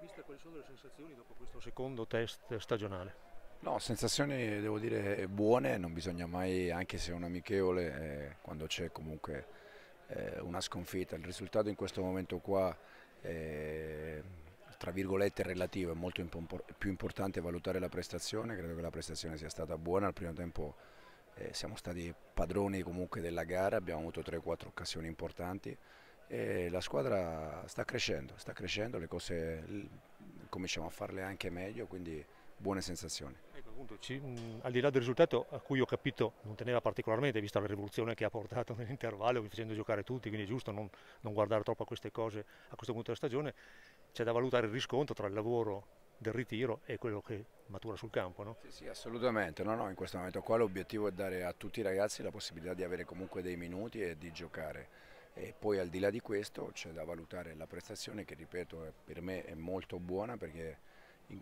Mister, quali sono le sensazioni dopo questo secondo test stagionale? No, sensazioni devo dire buone, non bisogna mai, anche se è un amichevole, eh, quando c'è comunque eh, una sconfitta, il risultato in questo momento qua è tra virgolette relativo, è molto più importante valutare la prestazione, credo che la prestazione sia stata buona, al primo tempo eh, siamo stati padroni comunque della gara, abbiamo avuto 3-4 occasioni importanti e la squadra sta crescendo, sta crescendo, le cose cominciamo a farle anche meglio, quindi buone sensazioni. Ecco, appunto, ci, mh, al di là del risultato a cui ho capito non teneva particolarmente, vista la rivoluzione che ha portato nell'intervallo, facendo giocare tutti, quindi è giusto non, non, guardare troppo a queste cose a questo punto della stagione, c'è da valutare il riscontro tra il lavoro del ritiro e quello che matura sul campo. No? Sì, sì, assolutamente, no, no, in questo momento qua l'obiettivo è dare a tutti i ragazzi la possibilità di avere comunque dei minuti e di giocare. E poi al di là di questo c'è da valutare la prestazione che ripeto per me è molto buona perché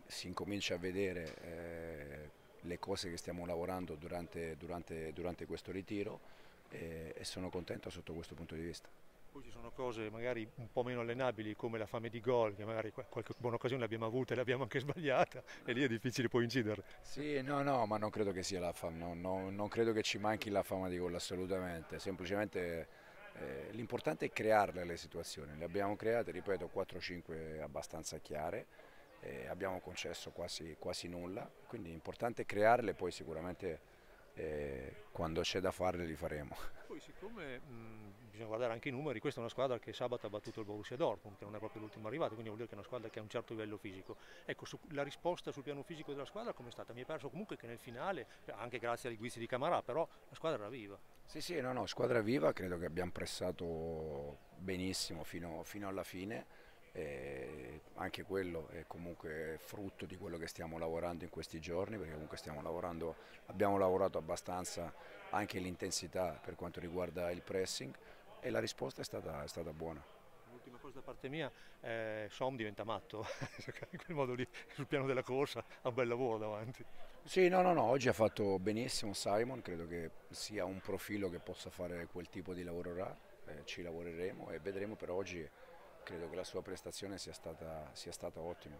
si incomincia a vedere eh, le cose che stiamo lavorando durante, durante, durante questo ritiro e, e sono contento sotto questo punto di vista. Poi ci sono cose magari un po' meno allenabili come la fame di gol, che magari qualche buona occasione l'abbiamo avuta e l'abbiamo anche sbagliata e lì è difficile poi incidere. Sì, no, no, ma non credo che sia la fame, no, no, non credo che ci manchi la fama di gol assolutamente, semplicemente eh, l'importante è crearle le situazioni, le abbiamo create, ripeto, 4-5 abbastanza chiare. Eh, abbiamo concesso quasi, quasi, nulla, quindi è importante crearle, poi sicuramente eh, quando c'è da farle li faremo. Poi siccome mh, bisogna guardare anche i numeri, questa è una squadra che sabato ha battuto il Borussia Dortmund, che non è proprio l'ultimo arrivato, quindi vuol dire che è una squadra che ha un certo livello fisico. Ecco, su, la risposta sul piano fisico della squadra come è stata? Mi è perso comunque che nel finale, anche grazie ai guizzi di Camarà, però la squadra era viva. Sì, sì, no, no, squadra viva, credo che abbiamo pressato benissimo fino, fino alla fine e anche quello è comunque frutto di quello che stiamo lavorando in questi giorni perché comunque stiamo lavorando, abbiamo lavorato abbastanza anche l'intensità per quanto riguarda il pressing e la risposta è stata, è stata buona. L'ultima cosa da parte mia, eh, Som diventa matto, in quel modo lì, sul piano della corsa, ha un bel lavoro davanti. Sì, no, no, no, oggi ha fatto benissimo Simon, credo che sia un profilo che possa fare quel tipo di lavoro là, eh, ci lavoreremo e vedremo per oggi credo che la sua prestazione sia stata, sia stata ottima.